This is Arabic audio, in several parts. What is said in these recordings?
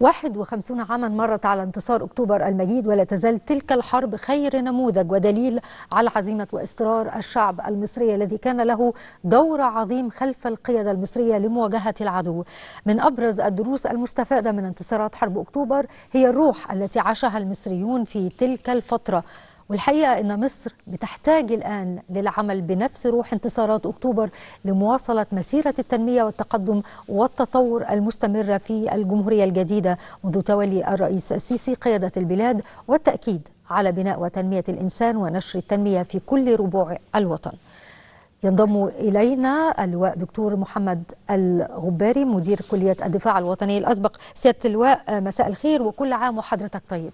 51 عاما مرت على انتصار أكتوبر المجيد ولا تزال تلك الحرب خير نموذج ودليل على عزيمة وإصرار الشعب المصري الذي كان له دور عظيم خلف القيادة المصرية لمواجهة العدو. من أبرز الدروس المستفادة من انتصارات حرب أكتوبر هي الروح التي عاشها المصريون في تلك الفترة. والحقيقة أن مصر بتحتاج الآن للعمل بنفس روح انتصارات أكتوبر لمواصلة مسيرة التنمية والتقدم والتطور المستمرة في الجمهورية الجديدة منذ تولي الرئيس السيسي قيادة البلاد والتأكيد على بناء وتنمية الإنسان ونشر التنمية في كل ربوع الوطن. ينضم إلينا اللواء دكتور محمد الغباري مدير كلية الدفاع الوطني الأسبق. سيادة اللواء مساء الخير وكل عام وحضرتك طيب.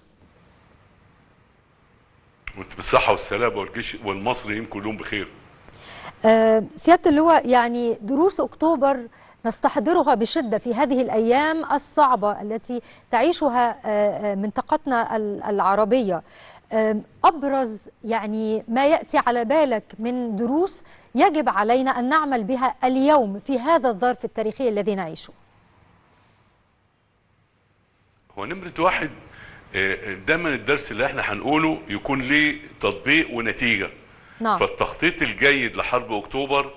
بالصحة والسلامة والجيش والمصريين كلهم بخير. آه سيادة اللواء يعني دروس أكتوبر نستحضرها بشدة في هذه الأيام الصعبة التي تعيشها آه منطقتنا العربية. آه أبرز يعني ما يأتي على بالك من دروس يجب علينا أن نعمل بها اليوم في هذا الظرف التاريخي الذي نعيشه. هو نمرة واحد دايما الدرس اللي إحنا هنقوله يكون ليه تطبيق ونتيجة. نعم. فالتخطيط الجيد لحرب أكتوبر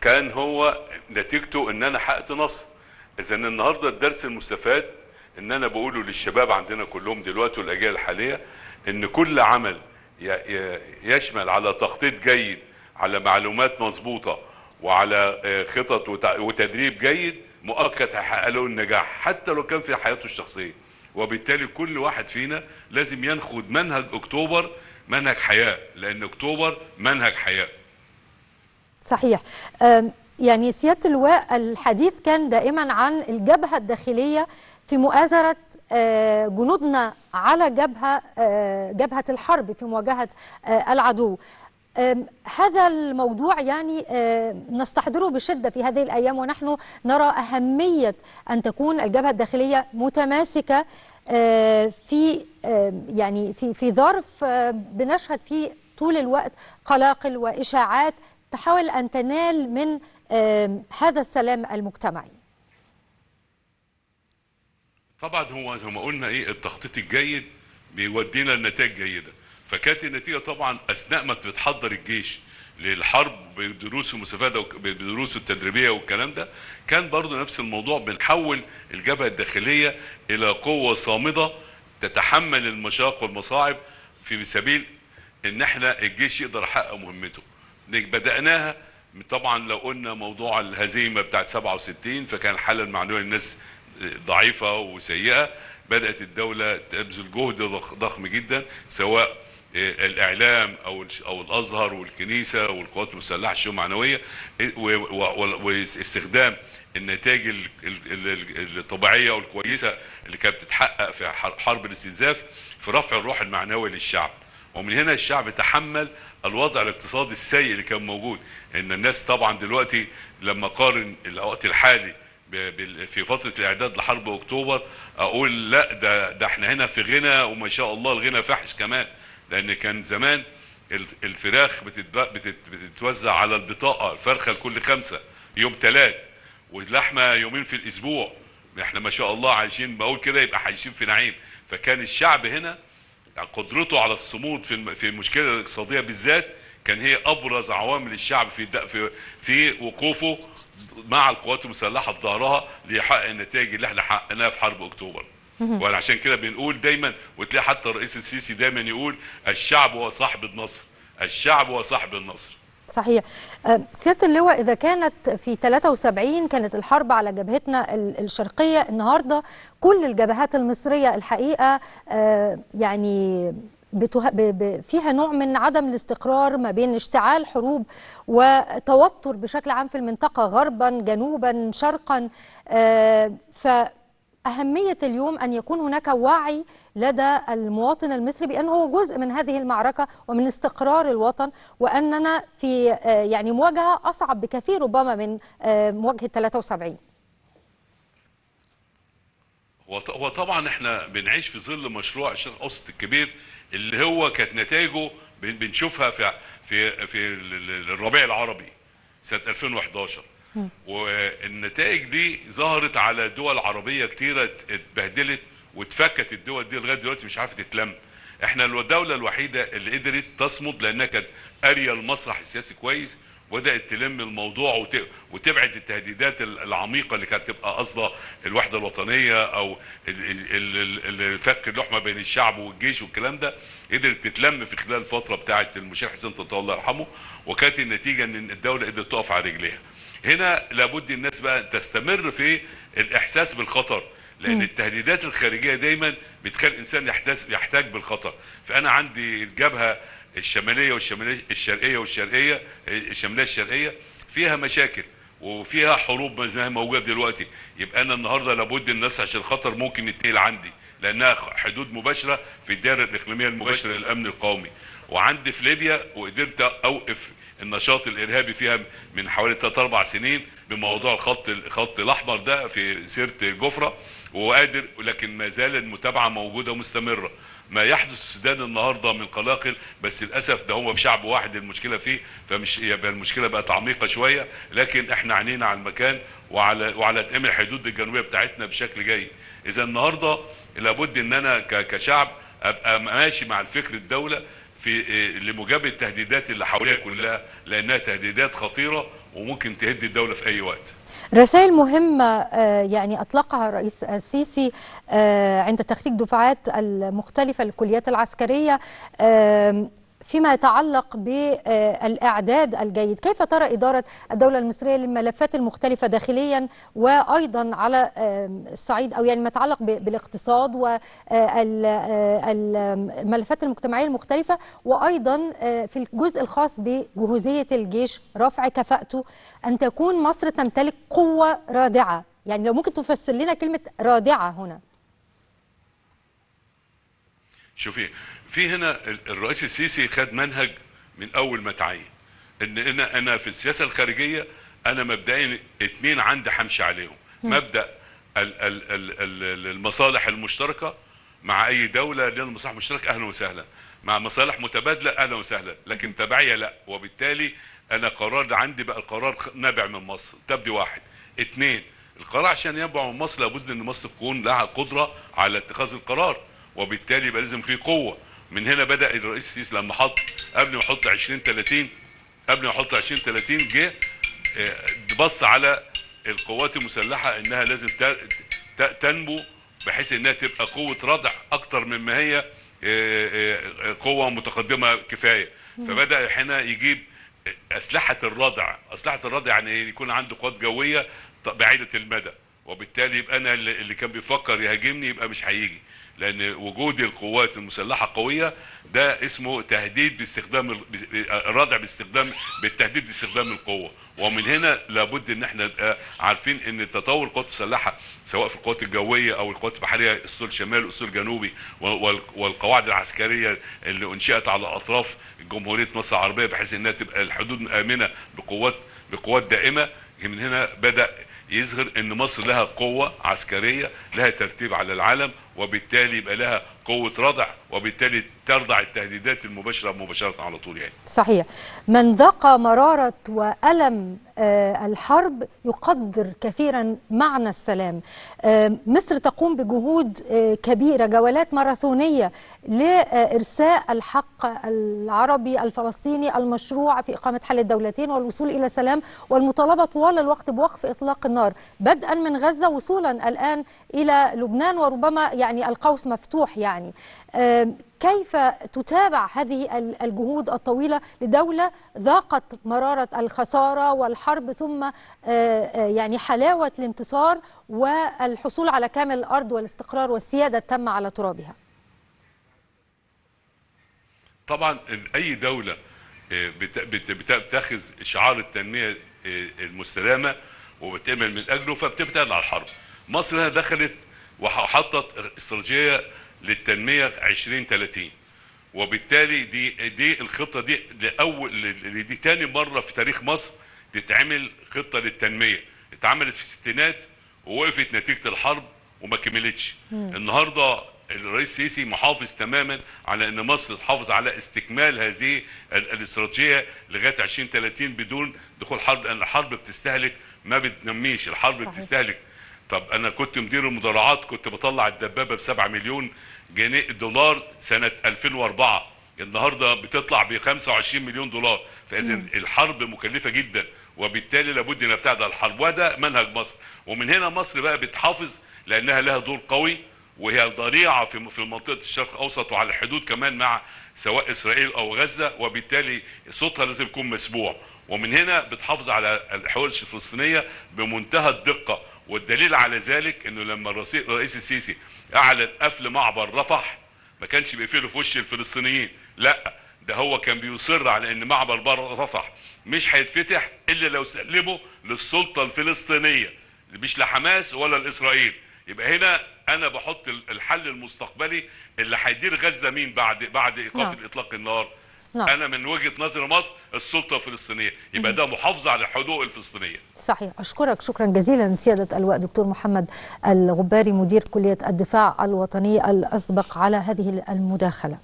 كان هو نتيجته إن أنا حققت نصر. اذا النهارده الدرس المستفاد إن أنا بقوله للشباب عندنا كلهم دلوقتي والأجيال الحالية إن كل عمل يشمل على تخطيط جيد على معلومات مظبوطة وعلى خطط وتدريب جيد مؤكد هيحقق له النجاح حتى لو كان في حياته الشخصية. وبالتالي كل واحد فينا لازم ينخد منهج أكتوبر منهج حياة لأن أكتوبر منهج حياة. صحيح. يعني سيادة اللواء الحديث كان دائما عن الجبهة الداخلية في مؤازرة جنودنا على جبهة جبهة الحرب في مواجهة العدو. هذا الموضوع يعني نستحضره بشدة في هذه الأيام ونحن نرى أهمية أن تكون الجبهة الداخلية متماسكة في يعني في في ظرف بنشهد فيه طول الوقت قلاقل وإشاعات تحاول أن تنال من هذا السلام المجتمعي. طبعا هو زي ما قلنا إيه التخطيط الجيد بيودينا لنتائج جيدة. فكانت النتيجة طبعا أثناء ما بتحضر الجيش للحرب بدروسه المستفادة بدروسه التدريبية والكلام ده كان برضه نفس الموضوع بنحول الجبهة الداخلية إلى قوة صامدة تتحمل المشاق والمصاعب في سبيل إن إحنا الجيش يقدر يحقق مهمته. بدأناها طبعا لو قلنا موضوع الهزيمة بتاعت 67 فكان الحاله المعنويه للناس ضعيفة وسيئة بدأت الدولة تبذل جهد ضخم جدا سواء الإعلام أو أو الأزهر والكنيسة والقوات المسلحة الشؤون المعنوية واستخدام النتائج الطبيعية والكويسة اللي كانت بتتحقق في حرب الاستنزاف في رفع الروح المعنوي للشعب. ومن هنا الشعب تحمل الوضع الاقتصادي السيء اللي كان موجود. إن الناس طبعا دلوقتي لما قارن الوقت الحالي في فترة الإعداد لحرب أكتوبر أقول لا ده ده إحنا هنا في غنى وما شاء الله الغنى فحش كمان. لأن كان زمان الفراخ بتتوزع على البطاقة الفرخة لكل خمسة يوم ثلاث واللحمة يومين في الأسبوع. إحنا ما شاء الله عايشين بقول كده يبقى عايشين في نعيم. فكان الشعب هنا قدرته على الصمود في في المشكلة الاقتصادية بالذات كان هي أبرز عوامل الشعب في في في وقوفه مع القوات المسلحة في ظهرها ليحقق النتائج اللي إحنا حققناها في حرب أكتوبر. وأنا عشان كده بنقول دايما وتلاقي حتى الرئيس السيسي دايما يقول الشعب هو صاحب النصر. الشعب هو صاحب النصر. صحيح. سيادة اللواء إذا كانت في 73 كانت الحرب على جبهتنا الشرقية النهارده كل الجبهات المصرية الحقيقة يعني فيها نوع من عدم الاستقرار ما بين اشتعال حروب وتوتر بشكل عام في المنطقة غربا جنوبا شرقا. ف أهمية اليوم أن يكون هناك وعي لدى المواطن المصري بأنه هو جزء من هذه المعركة ومن استقرار الوطن وأننا في يعني مواجهة أصعب بكثير ربما من مواجهة 73 هو طبعا إحنا بنعيش في ظل مشروع الشرق الاوسط الكبير اللي هو كانت نتائجه بنشوفها في في في الربيع العربي سنة 2011 والنتائج دي ظهرت على دول عربية كتيرة اتبهدلت واتفكت الدول دي لغاية دلوقتي مش عارفة تتلم. إحنا الدولة الوحيدة اللي قدرت تصمد لأنها كانت قارية المسرح السياسي كويس وبدات تلم الموضوع وت... وتبعد التهديدات العميقة اللي كانت تبقى قصده الوحدة الوطنية أو الفك اللحمة بين الشعب والجيش والكلام ده. قدرت تتلم في خلال الفترة بتاعه المشير حسين طنطاوي الله يرحمه وكانت النتيجة إن الدولة قدرت تقف على رجليها. هنا لابد الناس بقى تستمر في الإحساس بالخطر لأن م. التهديدات الخارجية دايما بتخلي الإنسان يحتاج يحتاج بالخطر. فأنا عندي الجبهة الشمالية والشمالية الشرقية والشرقية الشمالية الشرقية فيها مشاكل وفيها حروب زي ما موجودة دلوقتي. يبقى أنا النهارده لابد الناس عشان الخطر ممكن يتنقل عندي لأنها حدود مباشرة في الدائرة الإقليمية المباشرة للأمن القومي. وعندي في ليبيا وقدرت أوقف النشاط الإرهابي فيها من حوالي 3 4 سنين بموضوع الخط الخط الأحمر ده في سيرة الجفره وقادر لكن ما زال المتابعه موجودة ومستمرة. ما يحدث السودان النهارده من قلاقل بس للأسف ده هو في شعب واحد المشكلة فيه فمش يبقى المشكلة بقت عميقة شوية لكن إحنا عينينا على المكان وعلى وعلى تأمين الحدود الجنوبية بتاعتنا بشكل جيد. إذا النهارده لابد إن أنا كشعب أبقى ماشي مع الفكر الدولة في لمجابهه التهديدات اللي حواليها كلها لأنها تهديدات خطيرة وممكن تهد الدولة في أي وقت. رسائل مهمة يعني أطلقها الرئيس السيسي عند تخريج دفعات المختلفة للكليات العسكرية فيما يتعلق بالإعداد الجيد. كيف ترى إدارة الدولة المصرية للملفات المختلفة داخليا وأيضا على الصعيد أو يعني ما يتعلق بالاقتصاد والملفات المجتمعية المختلفة وأيضا في الجزء الخاص بجهوزية الجيش رفع كفاءته أن تكون مصر تمتلك قوة رادعة. يعني لو ممكن تفسر لنا كلمة رادعة هنا. شوفي في هنا الرئيس السيسي خد منهج من أول ما تعين إن أنا أنا في السياسة الخارجية أنا مبدئيا اثنين عندي همشي عليهم. مبدأ ال ال ال المصالح المشتركة مع أي دولة لنا مصالح مشتركة أهلا وسهلا. مع مصالح متبادلة أهلا وسهلا لكن تبعية لا. وبالتالي أنا قرار عندي بقى القرار نابع من مصر. تبدي واحد. اثنين القرار عشان ينبع من مصر لابد إن مصر تكون لها قدرة على اتخاذ القرار. وبالتالي يبقى لازم في قوة. من هنا بدأ الرئيس السيسي لما حط قبل ما يحط 20 30 قبل ما يحط 20 30 جه بص على القوات المسلحة إنها لازم تنمو بحيث إنها تبقى قوة ردع أكتر مما هي قوة متقدمة كفاية. فبدأ هنا يجيب أسلحة الردع. أسلحة الردع يعني يكون عنده قوات جوية بعيدة المدى. وبالتالي يبقى أنا اللي كان بيفكر يهاجمني يبقى مش هيجي. لأن وجود القوات المسلحة قوية ده اسمه تهديد باستخدام الردع باستخدام بالتهديد باستخدام القوة. ومن هنا لابد إن إحنا نبقى عارفين إن تطور القوات المسلحة سواء في القوات الجوية أو القوات البحرية الاسطول الشمالي والاسطول الجنوبي والقواعد العسكرية اللي أنشئت على أطراف جمهورية مصر العربية بحيث إنها تبقى الحدود آمنة بقوات بقوات دائمة. من هنا بدأ يظهر إن مصر لها قوة عسكرية لها ترتيب على العالم وبالتالي يبقى لها قوة ردع وبالتالي ترضع التهديدات المباشرة مباشرة على طول يعني. صحيح. من ذاق مرارة وألم الحرب يقدر كثيرا معنى السلام. مصر تقوم بجهود كبيرة جولات ماراثونية لإرساء الحق العربي الفلسطيني المشروع في إقامة حل الدولتين والوصول إلى سلام والمطالبة طوال الوقت بوقف إطلاق النار بدءا من غزة وصولا الآن إلى لبنان وربما يعني القوس مفتوح يعني كيف تتابع هذه الجهود الطويلة لدولة ذاقت مرارة الخسارة والحرب ثم يعني حلاوة الانتصار والحصول على كامل الأرض والاستقرار والسيادة التامة على ترابها؟ طبعا أي دولة بتاخذ شعار التنمية المستدامة وبتعمل من أجله فبتبتعد عن الحرب. مصر هنا دخلت وحطت استراتيجية للتنمية 2030 وبالتالي دي دي الخطة دي لأول دي تاني مرة في تاريخ مصر تتعمل خطة للتنمية. اتعملت في الستينات ووقفت نتيجة الحرب وما كملتش. النهارده الرئيس السيسي محافظ تماما على إن مصر تحافظ على استكمال هذه الاستراتيجية لغاية 2030 بدون دخول حرب لأن الحرب بتستهلك ما بتنميش الحرب صحيح. بتستهلك. طب أنا كنت مدير المدرعات كنت بطلع الدبابة ب 7 مليون جنيه دولار سنة 2004 النهارده بتطلع ب 25 مليون دولار. فإذا الحرب مكلفة جدا وبالتالي لابد ان نبتعد عن الحرب. وده منهج مصر. ومن هنا مصر بقى بتحافظ لأنها لها دور قوي وهي ضريعة في في منطقة الشرق الأوسط وعلى الحدود كمان مع سواء إسرائيل أو غزة. وبالتالي صوتها لازم يكون مسموع. ومن هنا بتحافظ على الحقوق الفلسطينية بمنتهى الدقة. والدليل على ذلك إنه لما الرئيس السيسي أعلن قفل معبر رفح ما كانش بيقفله في وش الفلسطينيين. لأ ده هو كان بيصر على إن معبر بر رفح مش هيتفتح إلا لو سلمه للسلطة الفلسطينية. مش لحماس ولا لإسرائيل. يبقى هنا أنا بحط الحل المستقبلي اللي هيدير غزة مين بعد بعد إيقاف نعم. اطلاق النار؟ نعم. أنا من وجهة نظر مصر السلطة الفلسطينية. يبقى ده محافظة على الحقوق الفلسطينية. صحيح. أشكرك. شكرا جزيلا سيادة اللواء دكتور محمد الغباري مدير كلية الدفاع الوطني الأسبق على هذه المداخلة.